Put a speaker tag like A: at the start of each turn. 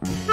A: Bye.